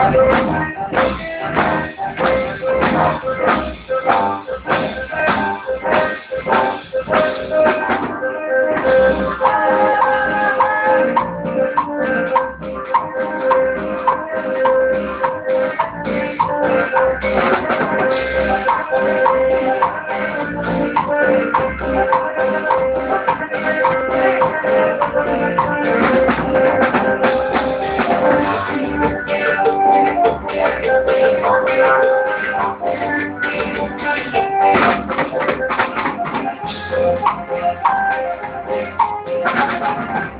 i don't know Thank you.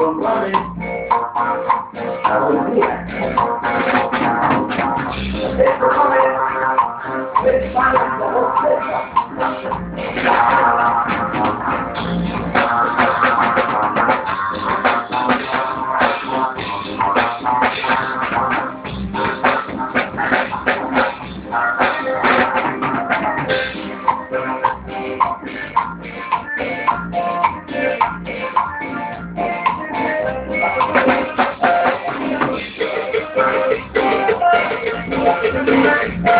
y comprare la policía. Esto no es es para como Thank you. Thank you.